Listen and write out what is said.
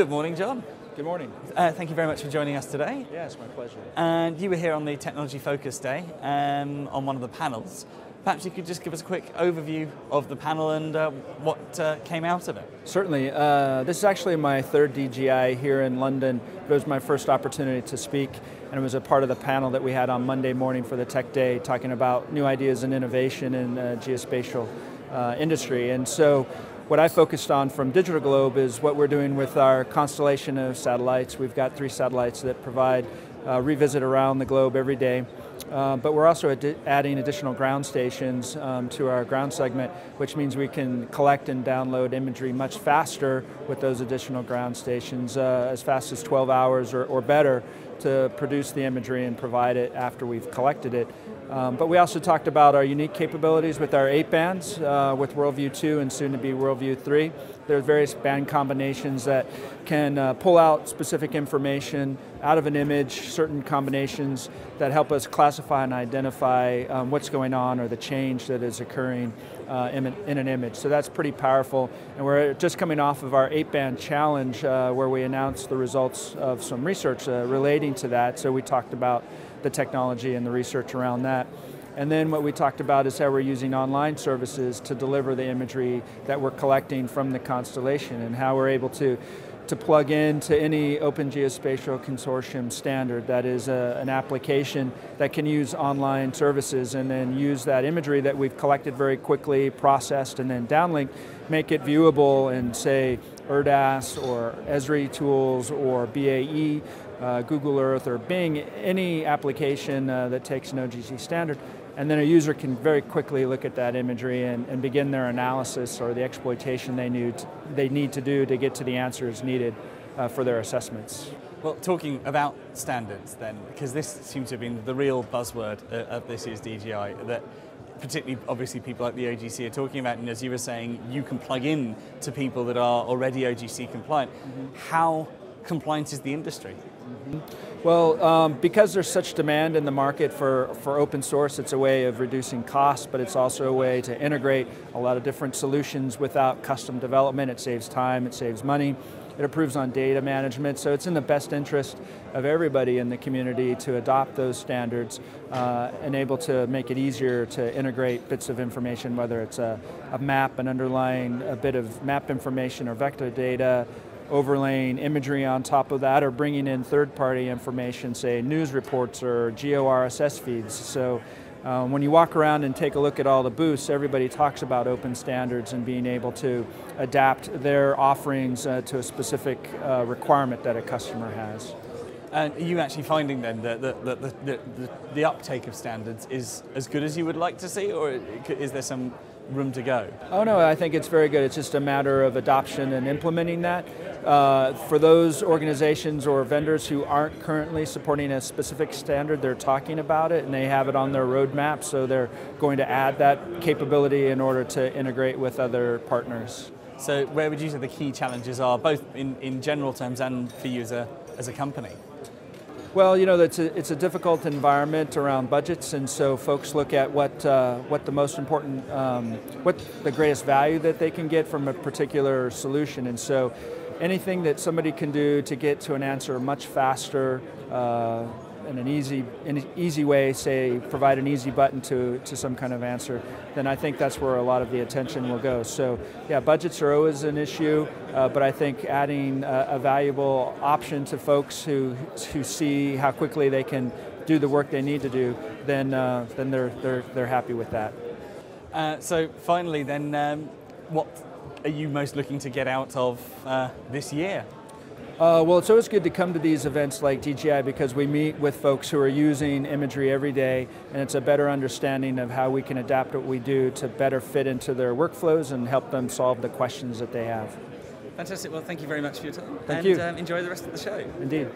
Good morning, John. Good morning. Uh, thank you very much for joining us today. Yeah, it's my pleasure. And you were here on the Technology Focus Day um, on one of the panels. Perhaps you could just give us a quick overview of the panel and uh, what uh, came out of it. Certainly. Uh, this is actually my third DGI here in London. It was my first opportunity to speak, and it was a part of the panel that we had on Monday morning for the Tech Day, talking about new ideas and innovation in uh, geospatial uh, industry. And so what I focused on from DigitalGlobe is what we're doing with our constellation of satellites. We've got three satellites that provide uh, revisit around the globe every day. Uh, but we're also ad adding additional ground stations um, to our ground segment, which means we can collect and download imagery much faster with those additional ground stations, uh, as fast as 12 hours or, or better to produce the imagery and provide it after we've collected it. Um, but we also talked about our unique capabilities with our eight bands, uh, with WorldView 2 and soon to be WorldView 3. There's various band combinations that can uh, pull out specific information out of an image, certain combinations that help us classify and identify um, what's going on or the change that is occurring uh, in, in, an image. So that's pretty powerful. And we're just coming off of our eight band challenge uh, where we announced the results of some research uh, relating to that. So we talked about the technology and the research around that. And then what we talked about is how we're using online services to deliver the imagery that we're collecting from the constellation and how we're able to to plug into any Open Geospatial Consortium standard that is a, an application that can use online services and then use that imagery that we've collected very quickly, processed, and then downlink, make it viewable in, say, ERDAS or Esri tools or BAE uh, Google Earth or Bing, any application uh, that takes an OGC standard, and then a user can very quickly look at that imagery and, and begin their analysis or the exploitation they need, they need to do to get to the answers needed uh, for their assessments. Well, talking about standards then, because this seems to have been the real buzzword uh, of this year's DGI, that particularly obviously people like the OGC are talking about, and as you were saying, you can plug in to people that are already OGC compliant. Mm -hmm. How compliant is the industry? Well, um, because there's such demand in the market for, for open source, it's a way of reducing costs, but it's also a way to integrate a lot of different solutions without custom development. It saves time, it saves money, it improves on data management, so it's in the best interest of everybody in the community to adopt those standards uh, and able to make it easier to integrate bits of information, whether it's a, a map, an underlying a bit of map information or vector data, overlaying imagery on top of that or bringing in third-party information, say news reports or GeoRSS feeds. So um, when you walk around and take a look at all the booths, everybody talks about open standards and being able to adapt their offerings uh, to a specific uh, requirement that a customer has. And are you actually finding then that the, the, the, the, uptake of standards is as good as you would like to see, or is there some room to go? Oh no, I think it's very good. It's just a matter of adoption and implementing that. Uh, for those organizations or vendors who aren't currently supporting a specific standard, they're talking about it and they have it on their roadmap, so they're going to add that capability in order to integrate with other partners. So where would you say the key challenges are, both in, in general terms and for you as a, as a company? Well, you know, it's a, it's a difficult environment around budgets, and so folks look at what, uh, what the most important, um, what the greatest value that they can get from a particular solution. And so anything that somebody can do to get to an answer much faster, uh, in an easy, in an easy way, say, provide an easy button to, to some kind of answer, then I think that's where a lot of the attention will go. So, yeah, budgets are always an issue, uh, but I think adding a, a, valuable option to folks who, who see how quickly they can do the work they need to do, then, uh, then they're, they're, they're happy with that. Uh, so finally then, um, what are you most looking to get out of uh, this year? Uh, well, it's always good to come to these events like DGI because we meet with folks who are using imagery every day, and it's a better understanding of how we can adapt what we do to better fit into their workflows and help them solve the questions that they have. Fantastic. Well, thank you very much for your time. Thank and, you. Um, enjoy the rest of the show. Indeed.